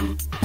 Mm-hmm.